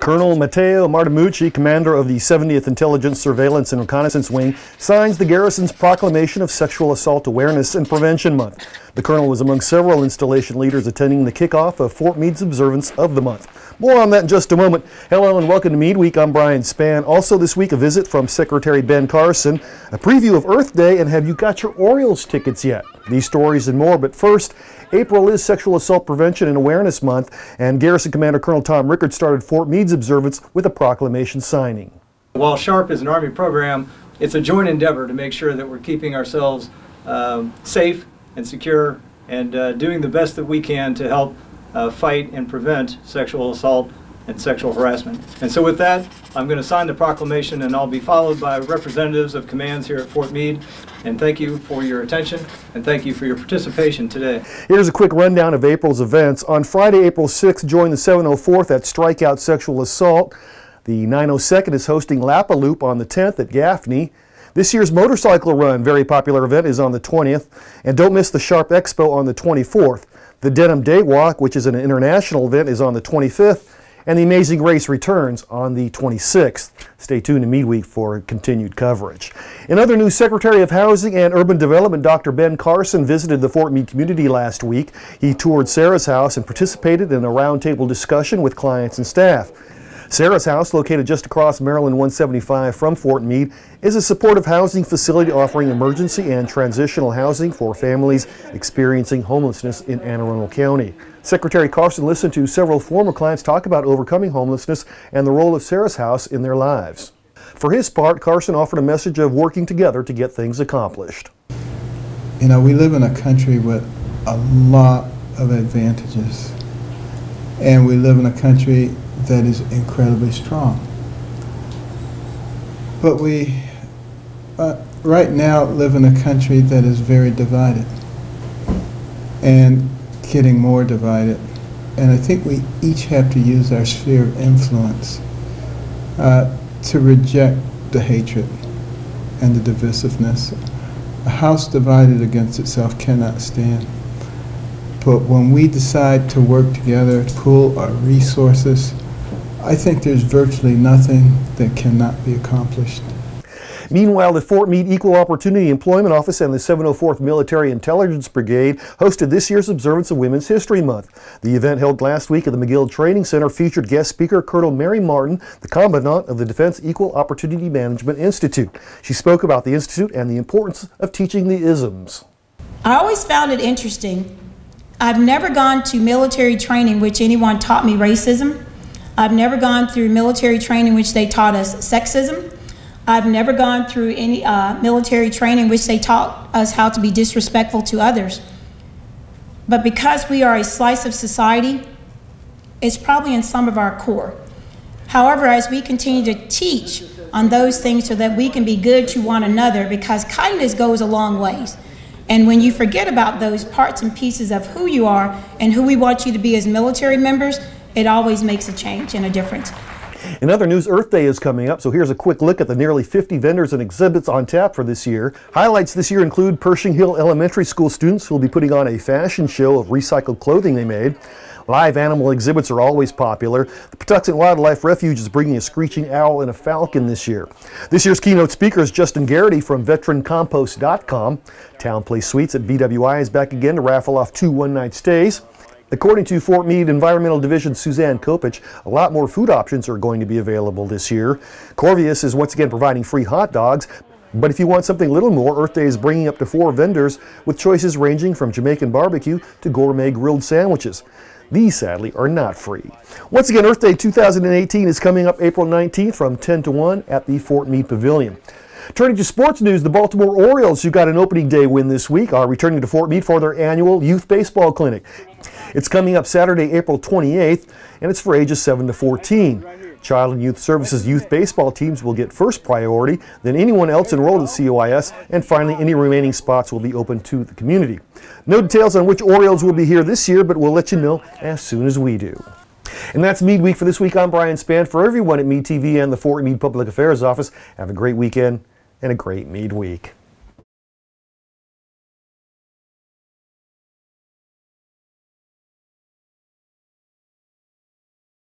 Colonel Matteo Martemucci, commander of the 70th Intelligence Surveillance and Reconnaissance Wing, signs the garrison's proclamation of Sexual Assault Awareness and Prevention Month. The colonel was among several installation leaders attending the kickoff of Fort Meade's observance of the month. More on that in just a moment. Hello and welcome to Meade Week. I'm Brian Spann. Also this week, a visit from Secretary Ben Carson, a preview of Earth Day, and have you got your Orioles tickets yet? These stories and more, but first, April is Sexual Assault Prevention and Awareness Month, and Garrison Commander Colonel Tom Rickard started Fort Meade's observance with a proclamation signing. While SHARP is an Army program, it's a joint endeavor to make sure that we're keeping ourselves um, safe and secure and uh, doing the best that we can to help uh, fight and prevent sexual assault and sexual harassment. And so with that, I'm going to sign the proclamation and I'll be followed by representatives of commands here at Fort Meade. And thank you for your attention and thank you for your participation today. Here's a quick rundown of April's events. On Friday, April 6th, join the 704th at Strikeout Sexual Assault. The 902nd is hosting Lapa Loop on the 10th at Gaffney. This year's motorcycle run, very popular event, is on the 20th. And don't miss the Sharp Expo on the 24th. The Denim Day Walk, which is an international event, is on the 25th and the Amazing Race returns on the 26th. Stay tuned to Meade Week for continued coverage. In other news, Secretary of Housing and Urban Development Dr. Ben Carson visited the Fort Meade community last week. He toured Sarah's house and participated in a roundtable discussion with clients and staff. Sarah's House, located just across Maryland 175 from Fort Meade, is a supportive housing facility offering emergency and transitional housing for families experiencing homelessness in Anne Arundel County. Secretary Carson listened to several former clients talk about overcoming homelessness and the role of Sarah's House in their lives. For his part, Carson offered a message of working together to get things accomplished. You know, we live in a country with a lot of advantages, and we live in a country that is incredibly strong. But we, uh, right now, live in a country that is very divided and getting more divided. And I think we each have to use our sphere of influence uh, to reject the hatred and the divisiveness. A house divided against itself cannot stand. But when we decide to work together, pool our resources, I think there's virtually nothing that cannot be accomplished. Meanwhile, the Fort Meade Equal Opportunity Employment Office and the 704th Military Intelligence Brigade hosted this year's observance of Women's History Month. The event held last week at the McGill Training Center featured guest speaker Colonel Mary Martin, the Commandant of the Defense Equal Opportunity Management Institute. She spoke about the Institute and the importance of teaching the isms. I always found it interesting. I've never gone to military training which anyone taught me racism. I've never gone through military training which they taught us sexism. I've never gone through any uh, military training which they taught us how to be disrespectful to others. But because we are a slice of society, it's probably in some of our core. However, as we continue to teach on those things so that we can be good to one another, because kindness goes a long ways. And when you forget about those parts and pieces of who you are and who we want you to be as military members, it always makes a change and a difference. In other news, Earth Day is coming up, so here's a quick look at the nearly 50 vendors and exhibits on tap for this year. Highlights this year include Pershing Hill Elementary School students who will be putting on a fashion show of recycled clothing they made. Live animal exhibits are always popular. The Patuxent Wildlife Refuge is bringing a screeching owl and a falcon this year. This year's keynote speaker is Justin Garrity from VeteranCompost.com. TownePlace Suites at BWI is back again to raffle off two one-night stays. According to Fort Meade Environmental Division Suzanne Kopich, a lot more food options are going to be available this year. Corvias is once again providing free hot dogs, but if you want something a little more, Earth Day is bringing up to four vendors with choices ranging from Jamaican barbecue to gourmet grilled sandwiches. These, sadly, are not free. Once again, Earth Day 2018 is coming up April 19th from 10 to 1 at the Fort Meade Pavilion. Turning to sports news, the Baltimore Orioles, who got an opening day win this week, are returning to Fort Meade for their annual youth baseball clinic. It's coming up Saturday, April 28th, and it's for ages 7 to 14. Child and Youth Services youth baseball teams will get first priority, then anyone else enrolled at CYS, and finally any remaining spots will be open to the community. No details on which Orioles will be here this year, but we'll let you know as soon as we do. And that's Meade Week for this week. I'm Brian Spann. For everyone at Meade TV and the Fort Meade Public Affairs Office, have a great weekend and a great Meade Week.